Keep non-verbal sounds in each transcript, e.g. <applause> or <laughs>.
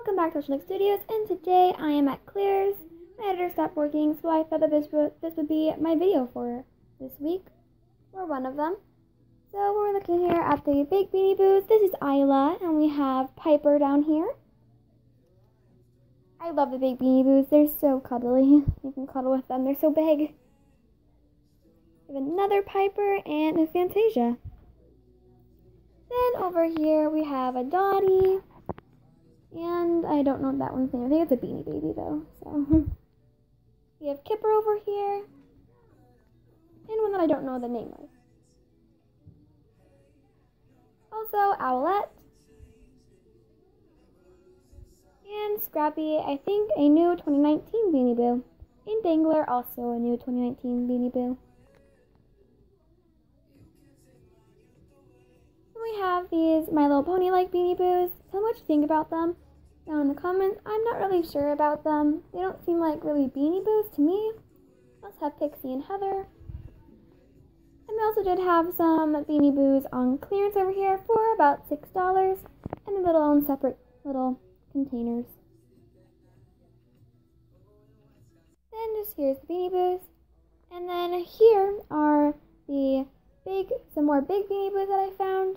Welcome back to Ocean Studios, and today I am at Claire's. My editor stopped working, so I thought that this would, this would be my video for this week, or one of them. So we're looking here at the Big Beanie Boos. This is Isla, and we have Piper down here. I love the Big Beanie Boos. They're so cuddly. <laughs> You can cuddle with them. They're so big. We have another Piper and a Fantasia. Then over here we have a Dottie. And I don't know that one's name. I think it's a Beanie Baby though. So <laughs> we have Kipper over here. And one that I don't know the name of. Also Owlette. And Scrappy, I think a new 2019 Beanie Boo. And Dangler, also a new 2019 Beanie Boo. Have these My Little Pony like Beanie Boos. Me what you think about them down in the comments. I'm not really sure about them. They don't seem like really Beanie Boos to me. We also have Pixie and Heather. And we also did have some Beanie Boos on clearance over here for about $6 and a little in separate little containers. Then just here's the Beanie Boos. And then here are the big, some more big Beanie Boos that I found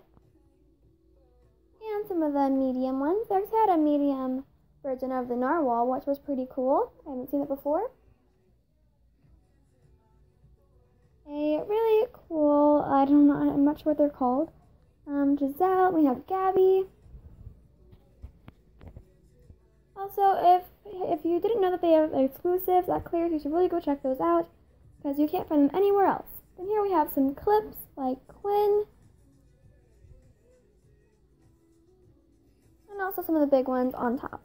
and some of the medium ones. There's had a medium version of the narwhal, which was pretty cool. I haven't seen it before. A really cool, I don't know, I'm not sure what they're called. Um, Giselle, we have Gabby. Also, if if you didn't know that they have exclusives at Claire's, you should really go check those out because you can't find them anywhere else. Then here we have some clips like Quinn, also some of the big ones on top.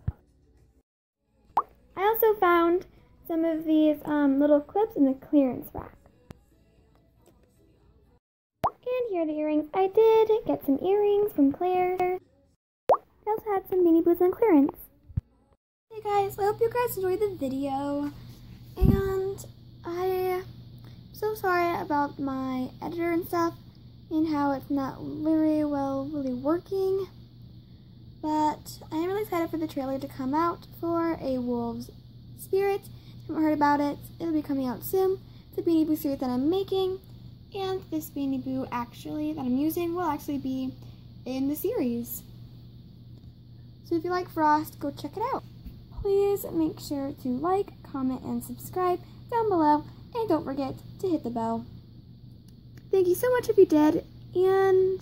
I also found some of these um, little clips in the clearance rack. And here are the earrings. I did get some earrings from Claire. I also had some mini Boos on clearance. Hey guys, I hope you guys enjoyed the video. And I am so sorry about my editor and stuff and how it's not very well really working. But I am really excited for the trailer to come out for A Wolf's Spirit. If you haven't heard about it, it'll be coming out soon. A Beanie Boo series that I'm making. And this Beanie Boo actually that I'm using will actually be in the series. So if you like Frost, go check it out. Please make sure to like, comment, and subscribe down below. And don't forget to hit the bell. Thank you so much if you did. And